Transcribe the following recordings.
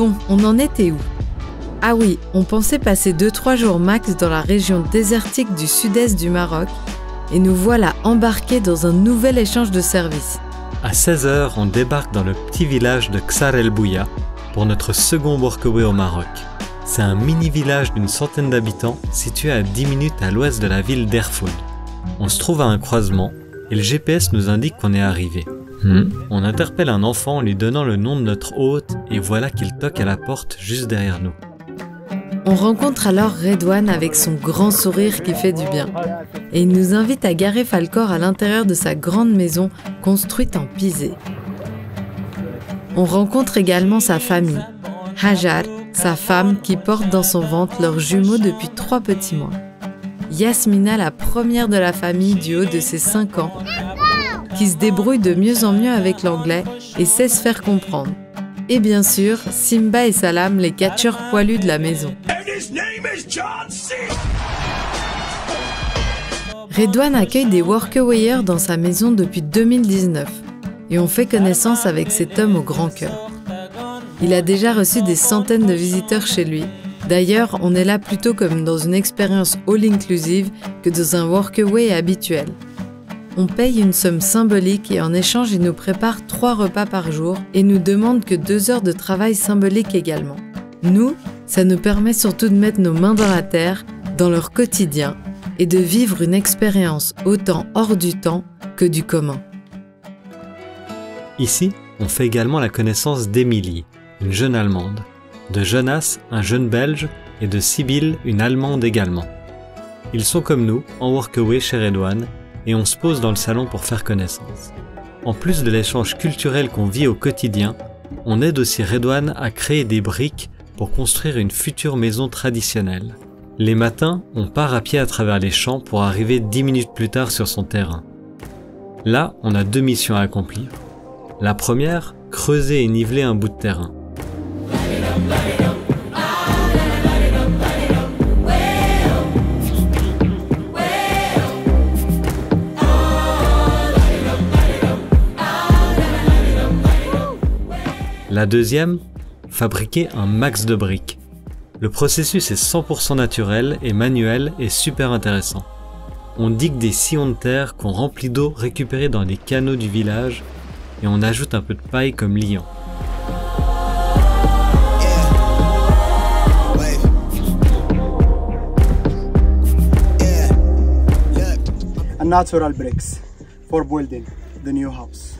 bon, on en était où? Ah oui, on pensait passer 2-3 jours max dans la région désertique du sud-est du Maroc et nous voilà embarqués dans un nouvel échange de services. À 16h, on débarque dans le petit village de Ksar El Bouya pour notre second workaway au Maroc. C'est un mini village d'une centaine d'habitants situé à 10 minutes à l'ouest de la ville d'Erfoud. On se trouve à un croisement et le GPS nous indique qu'on est arrivé. Hmm. On interpelle un enfant en lui donnant le nom de notre hôte et voilà qu'il toque à la porte juste derrière nous. On rencontre alors Redouane avec son grand sourire qui fait du bien. Et il nous invite à garer Falcor à l'intérieur de sa grande maison construite en pisé. On rencontre également sa famille, Hajar, sa femme qui porte dans son ventre leurs jumeaux depuis trois petits mois. Yasmina, la première de la famille du haut de ses 5 ans, qui se débrouille de mieux en mieux avec l'anglais et sait se faire comprendre. Et bien sûr, Simba et Salam, les catcheurs poilus de la maison. Redouane accueille des workawayers dans sa maison depuis 2019 et on fait connaissance avec cet homme au grand cœur. Il a déjà reçu des centaines de visiteurs chez lui. D'ailleurs, on est là plutôt comme dans une expérience all-inclusive que dans un workaway habituel. On paye une somme symbolique et en échange, il nous prépare trois repas par jour et nous demande que deux heures de travail symbolique également. Nous, ça nous permet surtout de mettre nos mains dans la terre, dans leur quotidien, et de vivre une expérience autant hors du temps que du commun. Ici, on fait également la connaissance d'Emilie, une jeune Allemande, de Jonas, un jeune Belge, et de Sibylle, une Allemande également. Ils sont comme nous, en workaway chez Redouane, et on se pose dans le salon pour faire connaissance. En plus de l'échange culturel qu'on vit au quotidien, on aide aussi Redouane à créer des briques pour construire une future maison traditionnelle. Les matins, on part à pied à travers les champs pour arriver 10 minutes plus tard sur son terrain. Là, on a deux missions à accomplir. La première, creuser et niveler un bout de terrain. La deuxième, fabriquer un max de briques. Le processus est 100% naturel et manuel et super intéressant. On digue des sillons de terre qu'on remplit d'eau récupérée dans les canaux du village et on ajoute un peu de paille comme liant. natural bricks for building the new house.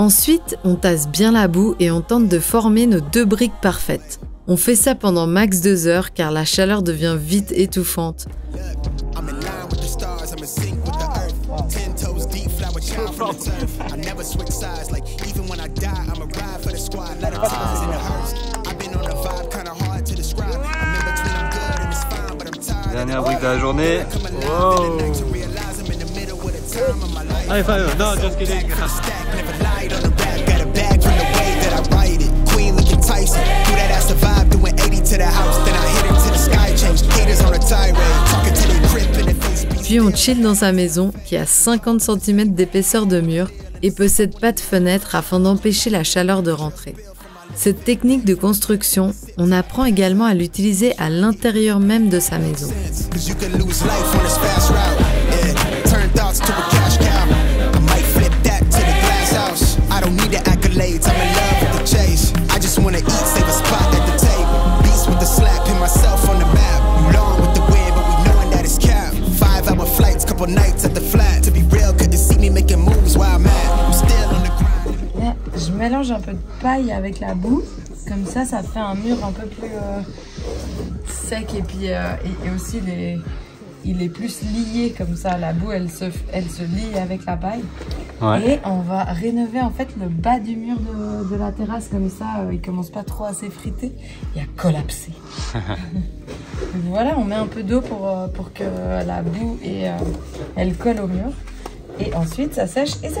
Ensuite, on tasse bien la boue et on tente de former nos deux briques parfaites. On fait ça pendant max deux heures car la chaleur devient vite étouffante. Dernière brique de la journée. Puis on chill dans sa maison qui a 50 cm d'épaisseur de mur et possède pas de fenêtre afin d'empêcher la chaleur de rentrer. Cette technique de construction, on apprend également à l'utiliser à l'intérieur même de sa maison. Mélange un peu de paille avec la boue, comme ça, ça fait un mur un peu plus euh, sec et puis euh, et, aussi les, il est plus lié comme ça. La boue, elle se, elle se lie avec la paille. Et on va rénover en fait le bas du mur de, la terrasse comme ça. Euh, il commence pas trop à s'effriter et à collapser. voilà, on met un peu d'eau pour, euh, pour que la boue et, elle colle au mur. Et ensuite, ça sèche et ça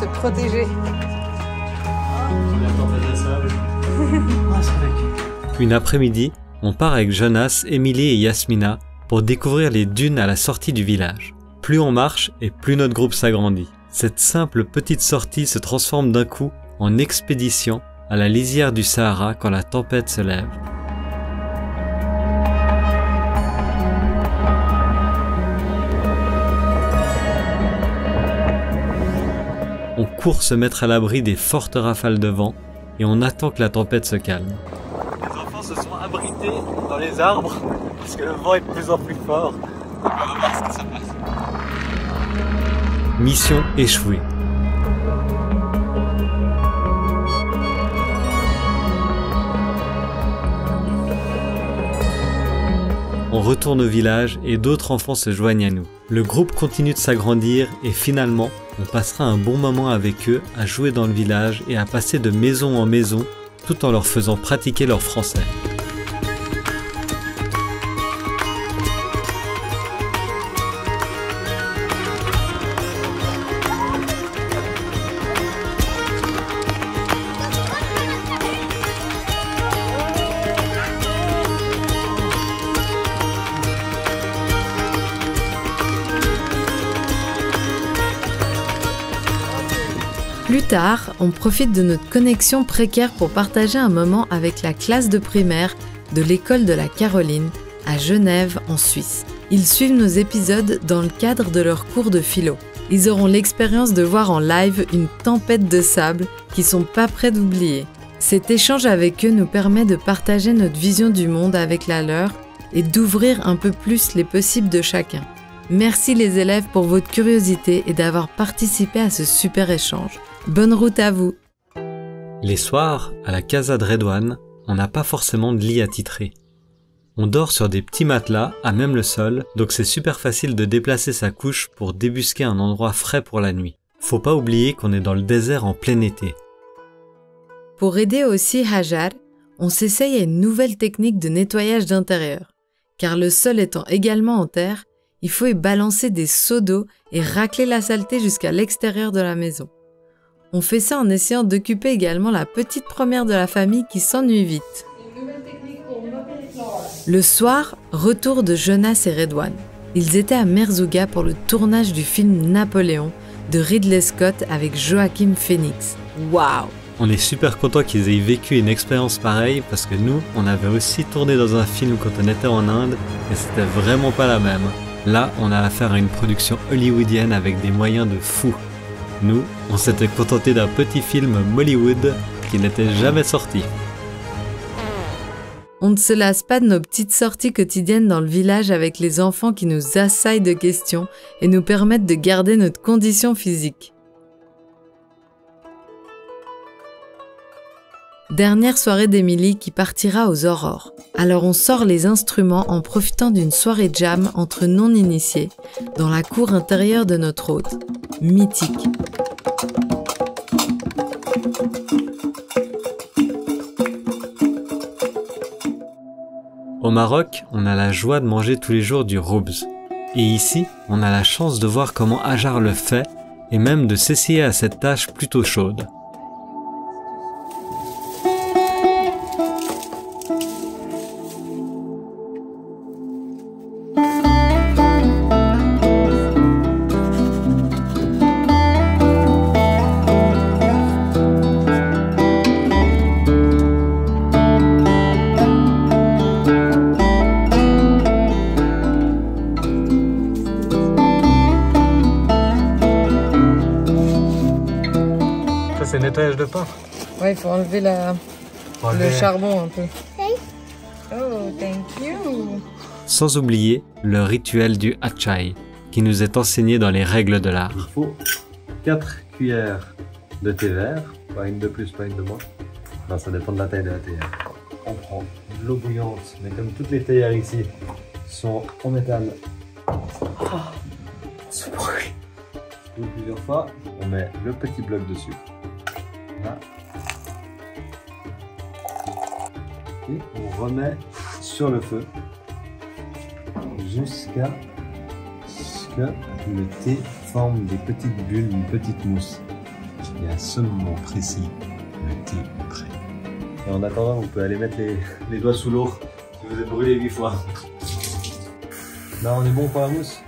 se protéger. Une après-midi, on part avec Jonas, Emily et Yasmina pour découvrir les dunes à la sortie du village. Plus on marche et plus notre groupe s'agrandit. Cette simple petite sortie se transforme d'un coup en expédition à la lisière du Sahara quand la tempête se lève. On court se mettre à l'abri des fortes rafales de vent et on attend que la tempête se calme. Les enfants se sont abrités dans les arbres parce que le vent est de plus en plus fort. On va voir ce que ça passe. Mission échouée. On retourne au village et d'autres enfants se joignent à nous. Le groupe continue de s'agrandir et finalement, on passera un bon moment avec eux à jouer dans le village et à passer de maison en maison tout en leur faisant pratiquer leur français. On profite de notre connexion précaire pour partager un moment avec la classe de primaire de l'école de la Caroline à Genève en Suisse. Ils suivent nos épisodes dans le cadre de leur cours de philo. Ils auront l'expérience de voir en live une tempête de sable qu'ils sont pas prêts d'oublier. Cet échange avec eux nous permet de partager notre vision du monde avec la leur et d'ouvrir un peu plus les possibles de chacun. Merci les élèves pour votre curiosité et d'avoir participé à ce super échange. Bonne route à vous Les soirs, à la Casa de Redouane, on n'a pas forcément de lit attitré. On dort sur des petits matelas à même le sol, donc c'est super facile de déplacer sa couche pour débusquer un endroit frais pour la nuit. Faut pas oublier qu'on est dans le désert en plein été. Pour aider aussi Hajar, on s'essaye à une nouvelle technique de nettoyage d'intérieur. Car le sol étant également en terre, il faut y balancer des seaux d'eau et racler la saleté jusqu'à l'extérieur de la maison. On fait ça en essayant d'occuper également la petite première de la famille qui s'ennuie vite. Le soir, retour de Jonas et Redouane. Ils étaient à Merzouga pour le tournage du film Napoléon de Ridley Scott avec Joachim Phoenix. Waouh On est super content qu'ils aient vécu une expérience pareille parce que nous, on avait aussi tourné dans un film quand on était en Inde et c'était vraiment pas la même. Là, on a affaire à une production hollywoodienne avec des moyens de fou. Nous, on s'était contenté d'un petit film Mollywood qui n'était jamais sorti. On ne se lasse pas de nos petites sorties quotidiennes dans le village avec les enfants qui nous assaillent de questions et nous permettent de garder notre condition physique. Dernière soirée d'Émilie qui partira aux aurores. Alors on sort les instruments en profitant d'une soirée jam entre non-initiés dans la cour intérieure de notre hôte. Mythique. Au Maroc, on a la joie de manger tous les jours du roubs. Et ici, on a la chance de voir comment Ajar le fait et même de s'essayer à cette tâche plutôt chaude. Nettoyage de pain. Ouais, il faut enlever la, le charbon un peu. Oh, thank you. Sans oublier le rituel du hachai, qui nous est enseigné dans les règles de l'art. Il faut 4 cuillères de thé vert, pas une de plus, pas une de moins. Non, ça dépend de la taille de la théière. On prend de l'eau bouillante, mais comme toutes les théières ici sont en métal, brûle. Ou plusieurs fois, on met le petit bloc dessus. On remet sur le feu jusqu'à ce que le thé forme des petites bulles, une petite mousse. Et à ce moment précis, le thé est prêt. Et en attendant, vous pouvez aller mettre les, les doigts sous l'eau si vous êtes brûlé huit fois. Là, on est bon pour la mousse?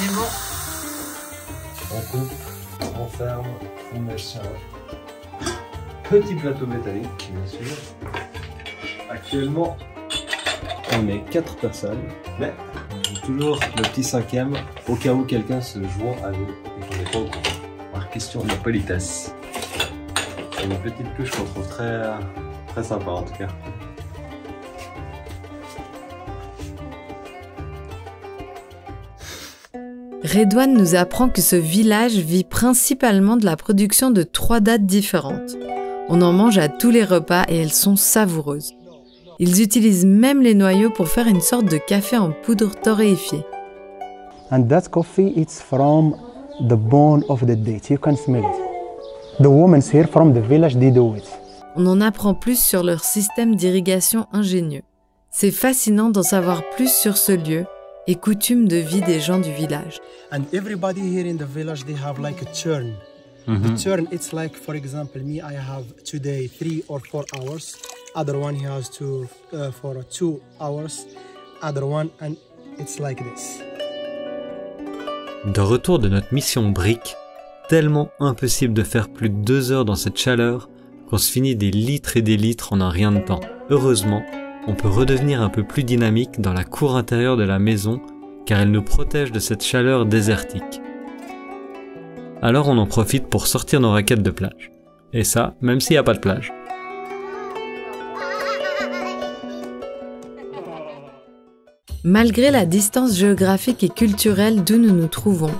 Mais bon, On coupe, on ferme, on met sur un petit plateau métallique, bien sûr. Actuellement, on est 4 personnes, mais toujours le petit cinquième au cas où quelqu'un se joint à nous et qu'on n'est pas au courant. Par question de politesse. C'est une petite touche qu'on trouve très, très sympa en tout cas. Redouane nous apprend que ce village vit principalement de la production de trois dates différentes. On en mange à tous les repas et elles sont savoureuses. Ils utilisent même les noyaux pour faire une sorte de café en poudre torréfiée. And that coffee it's from the bone of the date. You can smell it. The women here from the village they do it. On en apprend plus sur leur système d'irrigation ingénieux. C'est fascinant d'en savoir plus sur ce lieu et coutumes de vie des gens du village. And everybody here in the village, they have like a The turn, it's like, for example, me, I have today three or four hours. Other one, he has to uh, for two hours. Other one, and it's like this. De retour de notre mission brique, tellement impossible de faire plus de deux heures dans cette chaleur qu'on se finit des litres et des litres en un rien de temps. Heureusement, on peut redevenir un peu plus dynamique dans la cour intérieure de la maison car elle nous protège de cette chaleur désertique. Alors on en profite pour sortir nos raquettes de plage. Et ça, même s'il n'y a pas de plage. Malgré la distance géographique et culturelle d'où nous nous trouvons,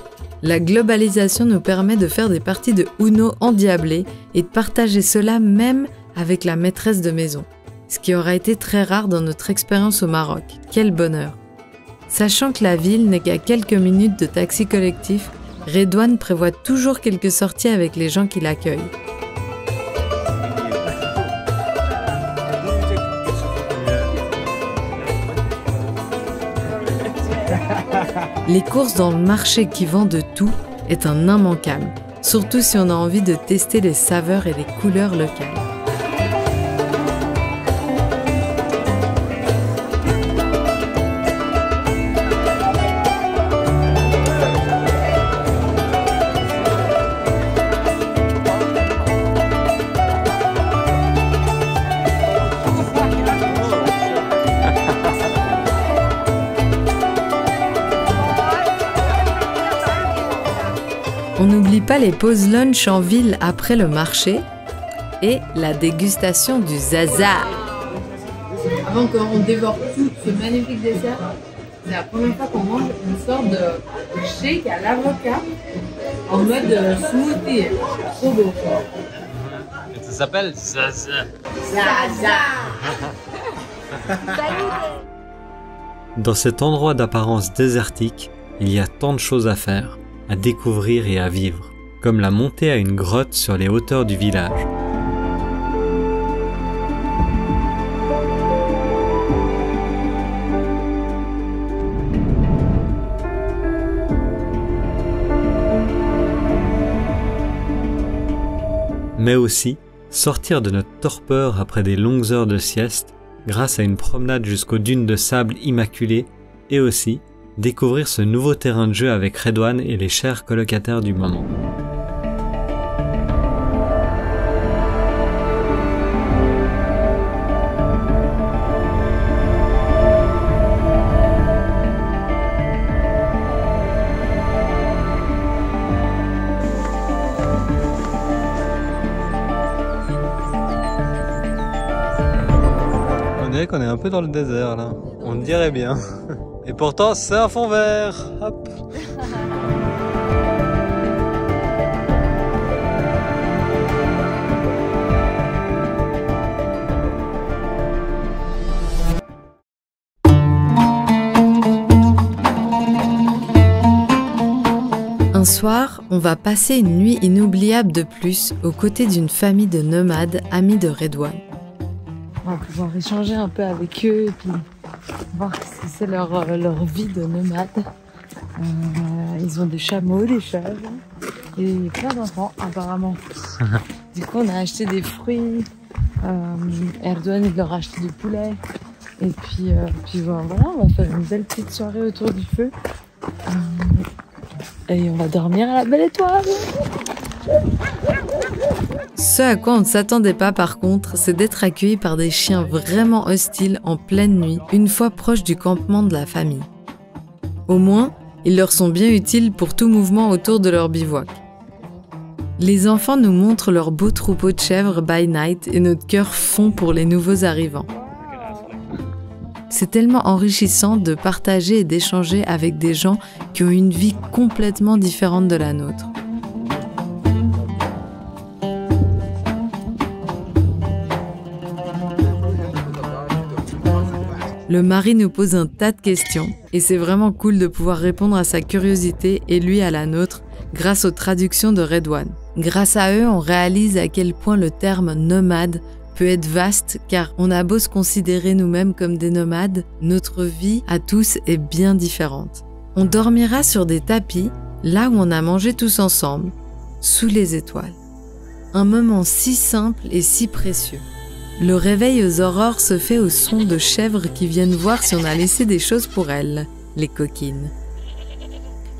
la globalisation nous permet de faire des parties de Uno endiablées et de partager cela même avec la maîtresse de maison. Ce qui aura été très rare dans notre expérience au Maroc. Quel bonheur Sachant que la ville n'est qu'à quelques minutes de taxi collectif, Redouane prévoit toujours quelques sorties avec les gens qui l'accueillent. Les courses dans le marché qui vend de tout est un immanquable, surtout si on a envie de tester les saveurs et les couleurs locales. Pas les pauses lunch en ville après le marché et la dégustation du zaza. avant qu'on dévore tout ce magnifique dessert, c'est la première fois qu'on mange une sorte de shake à l'avocat en mode euh, smoothie. Trop beau. Et ça s'appelle Zaza. Dans cet endroit d'apparence désertique, il y a tant de choses à faire, à découvrir et à vivre, comme la montée à une grotte sur les hauteurs du village. Mais aussi sortir de notre torpeur après des longues heures de sieste grâce à une promenade jusqu'aux dunes de sable immaculées et aussi découvrir ce nouveau terrain de jeu avec Redouane et les chers colocataires du moment. Qu'on est un peu dans le désert là. On dirait bien. Et pourtant, c'est un fond vert. Hop. Un soir, on va passer une nuit inoubliable de plus aux côtés d'une famille de nomades amis de Redouane. Pouvoir échanger un peu avec eux et puis voir si c'est leur, euh, leur vie de nomade. Euh, ils ont des chameaux, des chèvres et plein d'enfants apparemment. du coup, on a acheté des fruits. Euh, Erdogan, il leur a acheté du poulet. Et puis, euh, puis voilà, on va faire une belle petite soirée autour du feu. Et on va dormir à la belle étoile. Ce à quoi on ne s'attendait pas par contre, c'est d'être accueilli par des chiens vraiment hostiles en pleine nuit, une fois proche du campement de la famille. Au moins, ils leur sont bien utiles pour tout mouvement autour de leur bivouac. Les enfants nous montrent leur beau troupeau de chèvres by night et notre cœur fond pour les nouveaux arrivants. C'est tellement enrichissant de partager et d'échanger avec des gens qui ont une vie complètement différente de la nôtre. Le mari nous pose un tas de questions et c'est vraiment cool de pouvoir répondre à sa curiosité et lui à la nôtre grâce aux traductions de Redouane. Grâce à eux, on réalise à quel point le terme nomade peut être vaste car on a beau se considérer nous-mêmes comme des nomades, notre vie à tous est bien différente. On dormira sur des tapis là où on a mangé tous ensemble, sous les étoiles. Un moment si simple et si précieux. Le réveil aux aurores se fait au son de chèvres qui viennent voir si on a laissé des choses pour elles, les coquines.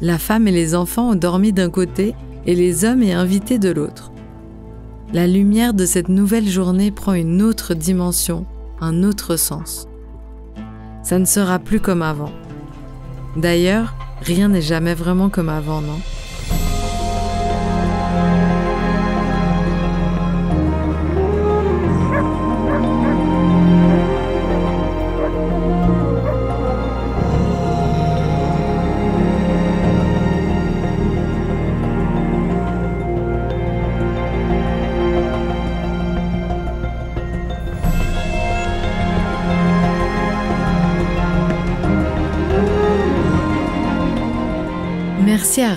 La femme et les enfants ont dormi d'un côté et les hommes et invités de l'autre. La lumière de cette nouvelle journée prend une autre dimension, un autre sens. Ça ne sera plus comme avant. D'ailleurs, rien n'est jamais vraiment comme avant, non?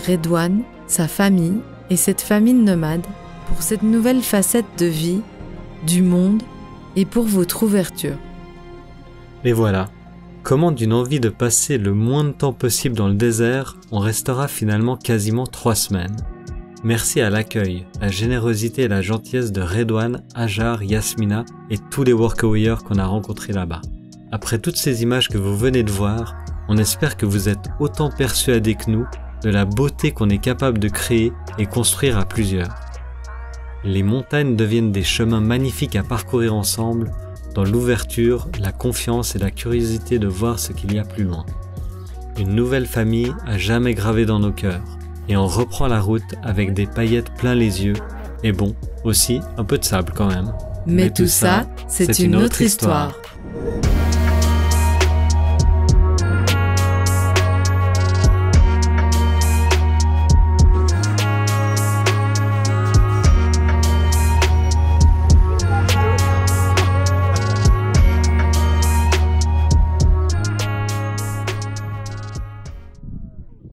Redouane, sa famille et cette famille nomade pour cette nouvelle facette de vie, du monde et pour votre ouverture. Et voilà, comment d'une envie de passer le moins de temps possible dans le désert, on restera finalement quasiment trois semaines. Merci à l'accueil, la générosité et la gentillesse de Redouane, Ajar, Yasmina et tous les workawayers qu'on a rencontrés là-bas. Après toutes ces images que vous venez de voir, on espère que vous êtes autant persuadés que nous de la beauté qu'on est capable de créer et construire à plusieurs. Les montagnes deviennent des chemins magnifiques à parcourir ensemble, dans l'ouverture, la confiance et la curiosité de voir ce qu'il y a plus loin. Une nouvelle famille à jamais gravée dans nos cœurs, et on reprend la route avec des paillettes plein les yeux, et bon, aussi un peu de sable quand même. Mais, tout ça, c'est une, autre histoire.